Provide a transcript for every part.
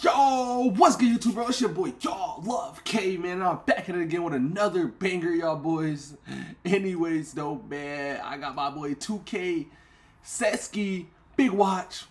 Yo, what's good YouTube bro? It's your boy Y'all Love Kae man. I'm back at it again with another banger, y'all boys. Anyways though, man, I got my boy 2K Sexski Big Watch.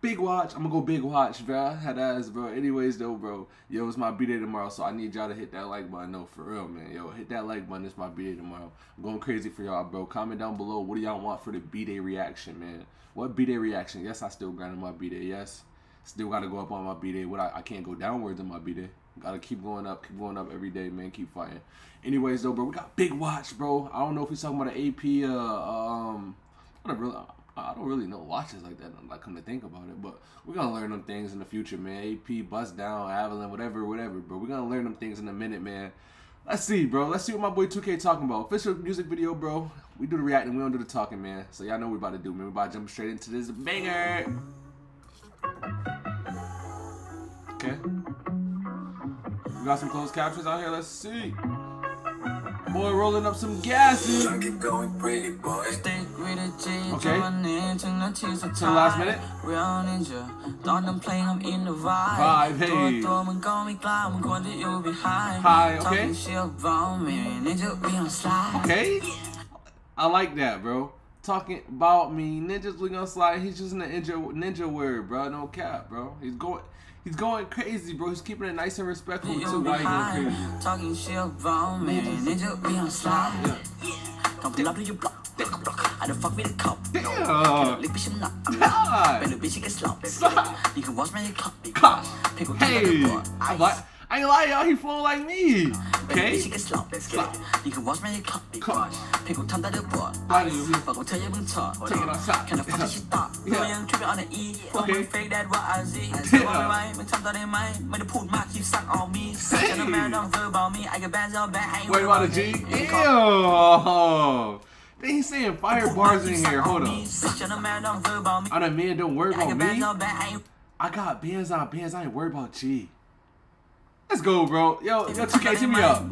Big watch. I'm gonna go big watch, bro. Had ass, bro. Anyways, though, bro. Yo, it's my B day tomorrow, so I need y'all to hit that like button. No, for real, man. Yo, hit that like button. It's my B day tomorrow. I'm going crazy for y'all, bro. Comment down below. What do y'all want for the B day reaction, man? What B day reaction? Yes, I still grinding my B day. Yes, still gotta go up on my B day. What I, I can't go downwards in my B day. Gotta keep going up, keep going up every day, man. Keep fighting. Anyways, though, bro, we got big watch, bro. I don't know if he's talking about an AP. Uh, um, I don't really. I don't really know watches like that. I'm Like come to think about it, but we're gonna learn them things in the future, man. AP, bust down, Avalon, whatever, whatever, bro. We're gonna learn them things in a minute, man. Let's see, bro. Let's see what my boy 2K talking about. Official music video, bro. We do the reacting, we don't do the talking, man. So y'all know what we about to do, man. We about to jump straight into this banger. Okay. We got some closed captions out here. Let's see. Boy rolling up some gases. Okay. To the last minute. Real ninja. ตอนนั้นเพลง I'm in the Vibe, hey. Hi, okay. Okay. I like that, bro. Talking about me, ninjas we gonna slide. He's just in the ninja ninja word, bro. No cap, bro. He's going. He's going crazy, bro. He's keeping it nice and respectful too. Why going crazy? Talking shit about me, ninja we on slide. Come pull up to your block. I don't fuck with the cop. No. Lick bitch, I'm not. I'm not. Better bitch, you get. You can watch my cop. Hey. I ain't lie, y'all. He flowing like me. Okay. Slop. You can watch my cop. Cop. เพลงกูทำได้ด้วยบทบอกว่าเธอยังมึงถอด Can I fuck that shit up กูยัง tripping on the E พวกมึง fake that what I see เธอว่าไม่ไหวมึงทำต่อได้ไหมไม่ได้พูดมาก keep suck on me ฉันต้องแม่ต้อง verbal me I got bands all back I ain't worried about a G Ew They ain't saying fire bars in here. Hold up. On a man, don't worry about me. I got bands on bands. I ain't worried about G. Let's go, bro. Yo, yo, 2K, tee me up.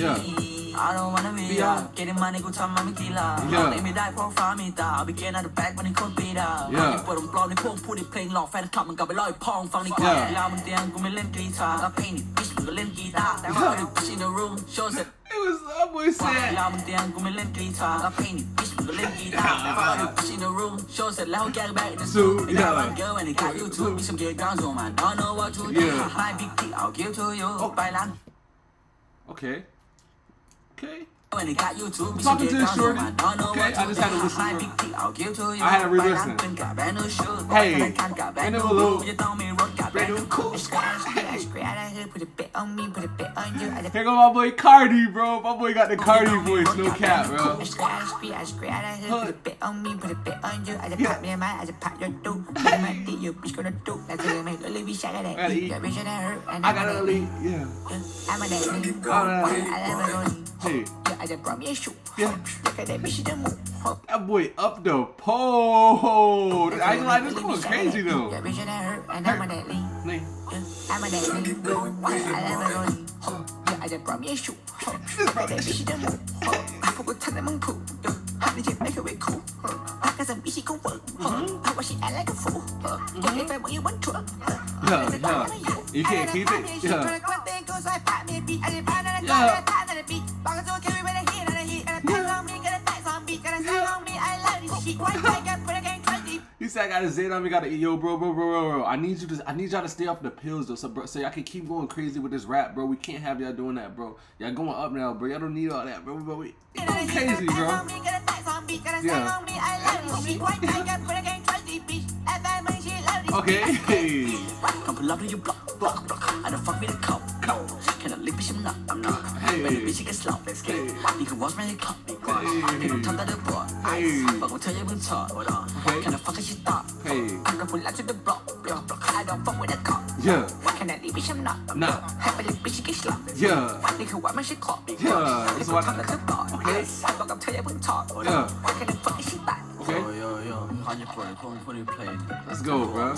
Yeah. Yeah. I don't wanna be yeah. up Getting money กูทำมันไม่กีฬาเราเล่นไม่ได้เพราะฟ้ามีตาไปเกณฑ์ out the back มันในคนปีดาเปิดปลอมในพวกพูดในเพลงหลอกแฟนคลับมันกลับไปล่อยพองฟังดีกว่าเวลามึงเตียงกูไม่เล่นกีตาร์ก็เพลงนี่ bitch มึงก็เล่นกีตาร์แต่ว่าดึก bitch in the room shows it It was that boy said เวลามึงเตียงกูไม่เล่นกีตาร์ก็เพลงนี่ bitch believe the room, get back in the. And and you some get down, don't know what to do. Yeah. I'll to you. Oh. Okay. Okay. When got you talking to this shorty. Okay, I just had to listen to her. I had to re-listen. Hey, and it a little blue. Here Put a bit on me. Put a bit on you. Here go my boy Cardi, bro. My boy got the Cardi voice, no cap, bro. Put a bit on me. Put a bit on you. I just pop me in my. I just pop your dope. My dick, your bitch gonna do. That's gonna make a living shot of that. That bitch gonna hurt. I gotta leave, yeah. I'm a dad. I love my Hey. I just brought me a shoe. Yeah. That boy up the pole. I mm-hmm. like this going crazy though. Yeah, yeah. You. Can't keep it. Yeah. Yeah. He said I got a Zed on me, got to yo, bro, bro, bro, bro, bro. I need you to, I need y'all to stay off the pills though, so bro, so y'all can keep going crazy with this rap, bro. We can't have y'all doing that, bro. Y'all going up now, bro. Y'all don't need all that, bro. Bro, we going crazy, bro. Yeah. Okay. Come pull up to your block, block, block. I don't fuck with a cop, cop. Can I lick bitch? I'm not, I'm not. Hey. Baby bitch, you can slap, let's get. You can watch my cop, big watch. People turn that up, boy. Hey. But we'll tell you when talk, hold on. Can I fuck a shit up? Hey. I'm gonna pull up to the block, block, block. I don't fuck with a cop. Yeah. Can I lick bitch? I'm not, I'm not. Hey, but bitch, you can slap. Yeah. You can watch my shit cop, big watch. Yeah. People turn that up, boy. Okay. I'm gonna tell you when talk, hold on. Can I fuck a shit up? Okay. Yo, yo, yo. Punch for the phone for the plane. Let's go, bro.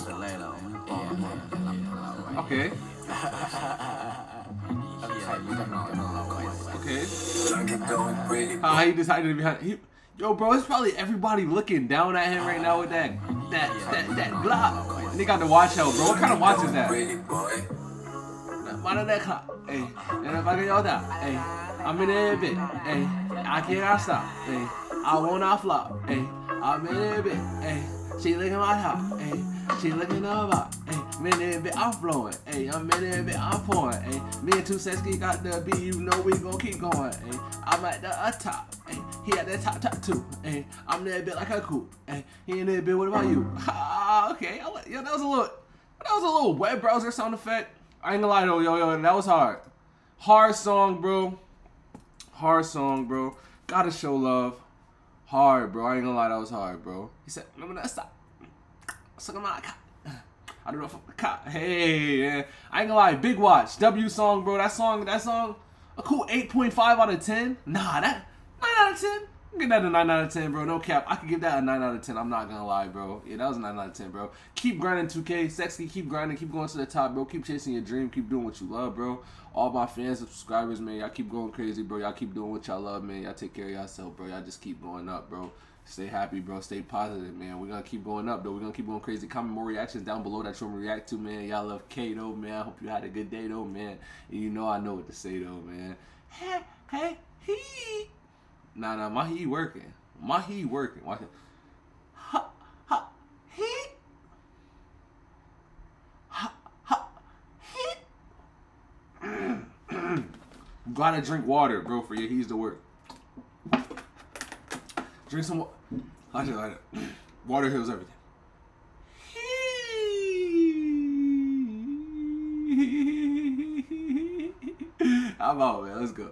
Okay. Okay. How he decided to behind. He, yo, bro, it's probably everybody looking down at him right now with that that that that Glock. And they got the watch out, bro. What kind of watch is that? Hey, I'm in a bit. Hey, I can't stop. Hey, I won't flop. Hey, I'm in a bit. Hey, she looking my top. Hey, she looking up. Hey, in a bit, I'm flowing. Hey, I'm in there a bit, I'm pouring. Hey, me and Two Sexski got the beat, you know we gon' keep going. Hey, I'm at the uh, top. Hey, he at the top, top two. Hey, I'm a bit like a coupe. Hey, he in a bit, what about you? Ah, okay. Yeah, that was a little, that was a little web browser sound effect. I ain't gonna lie though, yo, yo, that was hard. Hard song, bro. Hard song, bro. Gotta show love. Hard, bro. I ain't gonna lie, that was hard, bro. He said, remember that stop. Suck him out. I don't know if. Hey, man. I ain't gonna lie, big watch. W song, bro. That song, that song, a cool 8.5 out of 10. Nah, that 9 out of 10. Give that a 9 out of 10, bro. No cap. I could give that a 9 out of 10. I'm not gonna lie, bro. Yeah, that was a 9 out of 10, bro. Keep grinding 2K. Sexy, keep grinding. Keep going to the top, bro. Keep chasing your dream. Keep doing what you love, bro. All my fans and subscribers, man. Y'all keep going crazy, bro. Y'all keep doing what y'all love, man. Y'all take care of yourself, bro. Y'all just keep going up, bro. Stay happy, bro. Stay positive, man. We're gonna keep going up, though. We're gonna keep going crazy. Comment more reactions down below that you want to react to, man. Y'all love Kae, though, man. I hope you had a good day, though, man. And you know I know what to say, though, man. Hey, hey, he. Nah, nah, my he working. My he working. Watch it. Ha, ha, he. Ha, ha, he. you gotta drink water, bro, for your he's to work. Drink some water. I just like it. Water heals everything. How about man? Let's go.